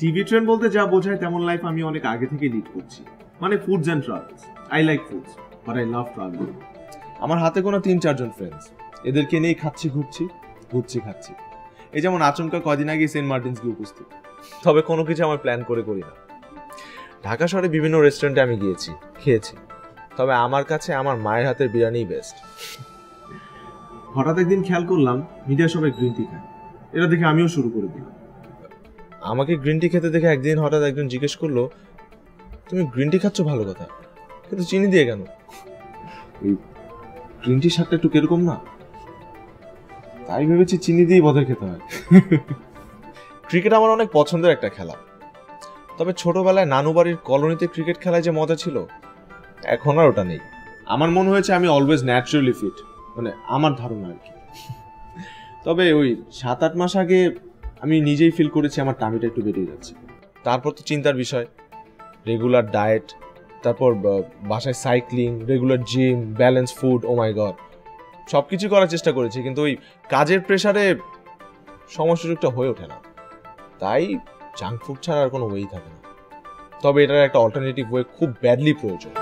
TV trend বলতে যা বোঝায় তেমন লাইফ আমি অনেক আগে থেকে লিড করছি। মানে foods and travels I like foods but I love travelling আমার হাতে কোনো তিন, চারজন ফ্রেন্ডস এদেরকে নিয়েই খাচ্ছি, ঘুরছি ঘুরছি, খাচ্ছি। এই যেমন আচমকা কদিন আগে সেন্ট মার্টিন্স গিয়ে উপস্থিত। তবে কোনো কিছু আমার প্ল্যান করে করি না। ঢাকা শহরে বিভিন্ন রেস্টুরেন্টে আমি গিয়েছি, খেয়েছি। তবে আমার কাছে আমার মায়ের হাতের বিরিয়ানি বেস্ট হঠাৎ একদিন খেয়াল করলাম, মিডিয়া সবাই গ্রিন টি খায়। এটা দেখে আমিও শুরু করে দিলাম। আমাকে গ্রিন টি খেতে দেখে একদিন হঠাৎ একজন জিজ্ঞেস করল তুমি গ্রিন টি খাচ্ছ? ভালো কথা। কিন্তু চিনি দিয়ে কেন? গ্রিন টি স্বাদটা একটু কীরকম না? তাই ভেবেছি চিনি দিয়েই বোধহয় খেতে হয়। ক্রিকেট আমার অনেক পছন্দের একটা খেলা। তবে ছোটবেলায় নানু বাড়ির কলোনিতে ক্রিকেট খেলায় যে মজা ছিল এখন আর ওটা নেই। আমার মনে হয়েছে আমি অলওয়েজ ন্যাচারালি ফিট মানে আমার ধারণা আর কি। তবে ওই সাত আট মাস আগে আমি নিজেই ফিল করেছি আমার টামিটা একটু বেড়ে যাচ্ছে। তারপর তো চিন্তার বিষয় রেগুলার ডায়েট তারপর বাসায় cycling regular gym balance food oh my god সব কিছু করার চেষ্টা করেছি, কিন্তু ওই কাজের প্রেশারে সময় সুযোগটা হয়ে ওঠে না। তাই জাঙ্ক ফুড ছাড়া আর কোনো ওয়েই থাকে না। তবে এটার একটা অল্টারনেটিভ ওয়ে খুব ব্যাডলি প্রয়োজন।